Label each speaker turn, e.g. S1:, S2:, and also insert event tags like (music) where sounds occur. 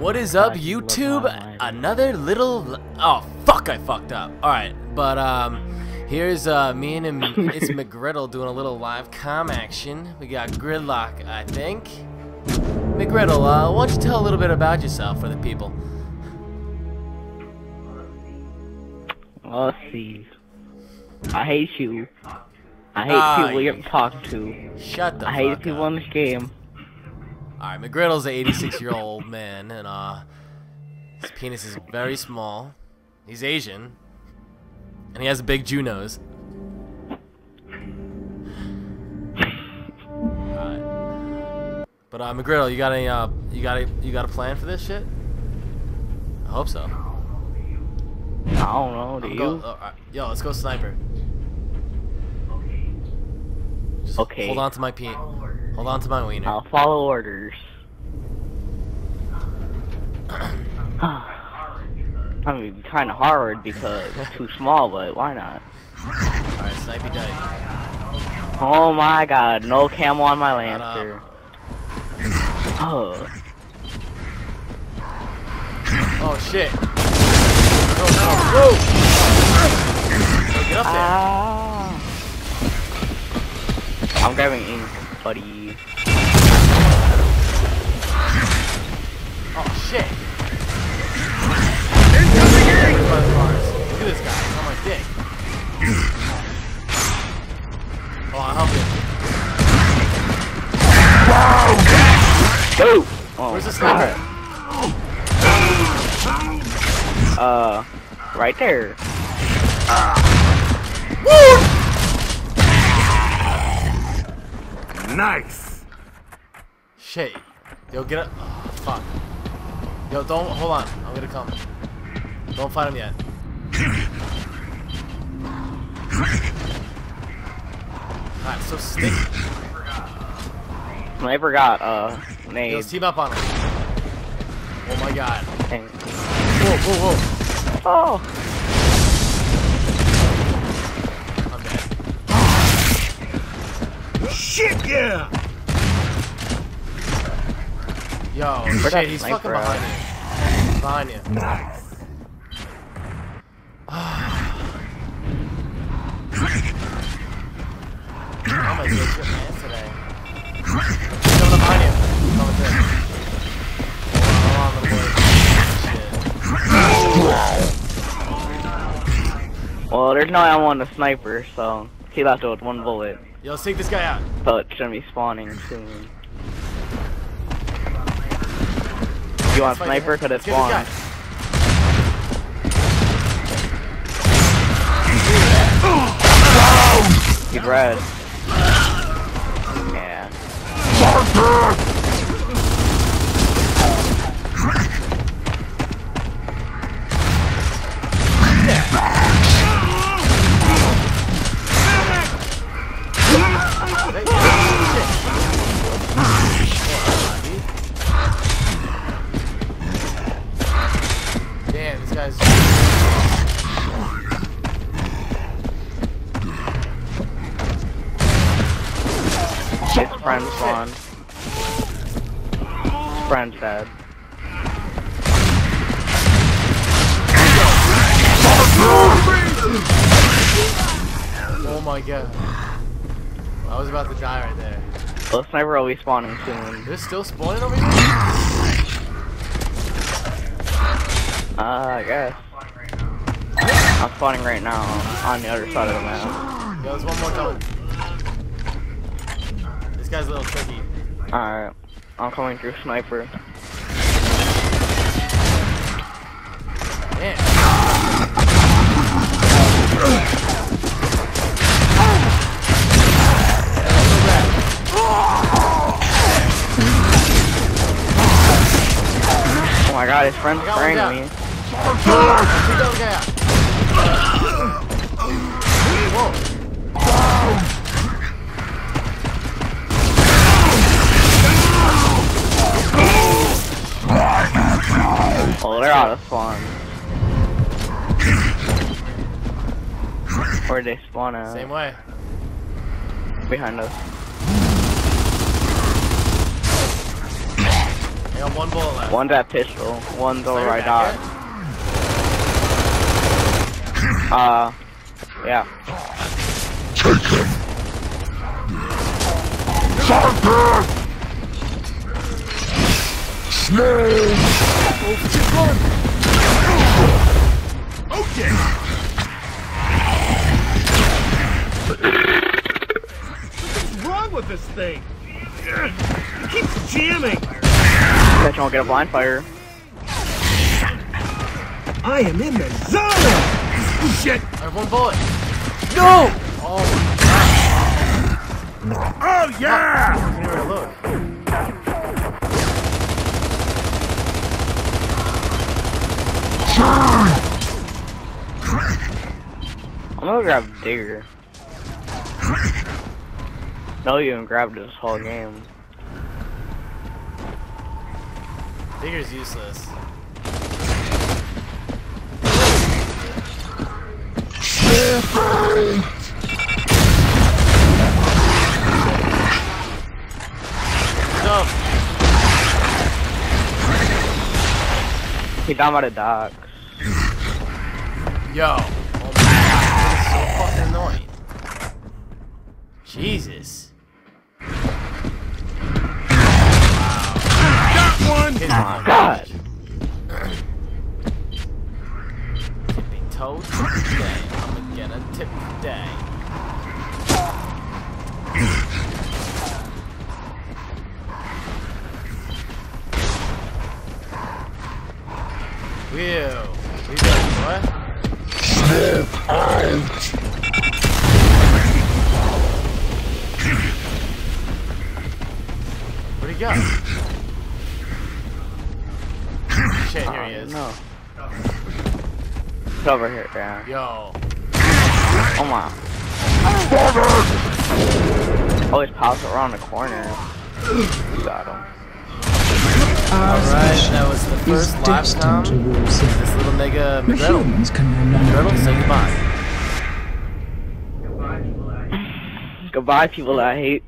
S1: What is up, YouTube? Another little. Oh, fuck, I fucked up. Alright, but, um. Here's uh, me and him, (laughs) it's McGriddle doing a little live com action. We got Gridlock, I think. McGriddle, uh, why don't you tell a little bit about yourself for the people?
S2: Let's see. I hate you. I hate
S1: Ah,
S2: people
S1: you-
S2: talking to.
S1: Shut the
S2: I hate people
S1: up.
S2: in this game.
S1: Alright, McGriddle's an 86 year old man, and uh, his penis is very small. He's Asian, and he has a big Jew nose. Alright. But uh, McGriddle, you got any uh, you got a, you got a plan for this shit? I hope so.
S2: I don't know, do
S1: I'm
S2: you?
S1: go- uh, yo, let's go sniper. Just
S2: Okay.
S1: Hold on to my pe. Hold on to my wiener.
S2: I'll follow orders. (sighs) I mean, kind of hard because it's too small, but why not?
S1: Alright, snipey dice.
S2: Oh my god, no camo on my. Lancer. Oh,
S1: Oh shit! Go! Yo, get up there!
S2: ah. I'm grabbing in, buddy.
S1: Oh shit! Incoming Look at this guy, he's on my dick. Oh, I'll help you.
S2: Go! Oh,
S1: Where's the sniper?
S2: Uh, right there.
S3: Nice.
S1: Shit. Yo, get up. Oh, fuck. Yo, don't, hold on. I'm gonna come. Don't fight him yet. God, so sticky.
S2: I forgot, uh,
S1: Yo,
S2: nade.
S1: let's team up on him. Oh my god.
S2: Dang.
S1: Whoa, whoa, whoa.
S2: Oh!
S3: Yeah.
S1: Yo,
S2: Where'd
S1: shit, he's
S2: sniper
S1: fucking behind you. Behind you.
S3: Nice.
S1: My god, your pants today. He's coming up behind you. He's coming through. Hold on, little boy. Shit.
S2: Well, there's no ammo on the sniper, so he left with one bullet.
S1: Yo, let's take this guy out.
S2: So it shouldn't be spawning soon. You want
S1: Let's fight
S2: sniper?
S1: him.
S2: Could it
S1: Let's get this guy.
S2: spawn? He's red. Yeah.
S1: Hey,
S2: friend's dead.
S1: Oh my god. I was about to die right there.
S2: Well, sniper will be spawning soon.
S1: They're still spawning over here?
S2: Uh, I guess. I'm spawning right now on the other side of the map.
S1: Yo, there's one more coming. This guy's a little tricky.
S2: Alright. I'm coming through sniper.
S1: Damn.
S2: Oh my god, his friend's spraying me.
S1: Take the other guy out. Whoa.
S2: Oh, they're out of spawn. Where'd they spawn at?
S1: Same way.
S2: Behind us.
S1: got one bullet left.
S2: One's at pistol. One's over
S1: Slayer
S2: right
S1: back
S2: dot. Uh, yeah.
S3: Okay. What's wrong with this thing? It keeps jamming.
S2: Bet you won't get a blind fire.
S3: I am in the zone. Oh, shit.
S1: I have one bullet. No! Oh,
S3: Oh yeah.
S1: I
S2: I'm gonna grab Digger. No, you even grabbed this whole game.
S1: Digger's useless. Jump!
S2: He down by the docks.
S1: Yo! Oh my god, this is so fucking annoying. Jesus.
S3: Got one.
S1: Hit
S2: Oh
S1: one.
S2: God.
S1: Whew. We got what? Where'd he go? Shit, here he is.
S2: No. It's over here, yeah.
S1: Yo.
S2: Oh my. Always pops around the corner. Got him.
S1: Alright, that was the first live
S4: destined
S1: com.
S4: to rule
S1: This little nigga
S4: The
S1: McGriddle.
S4: humans can no longer
S1: McGriddle,
S4: be
S1: say goodbye.
S2: Goodbye, people I hate.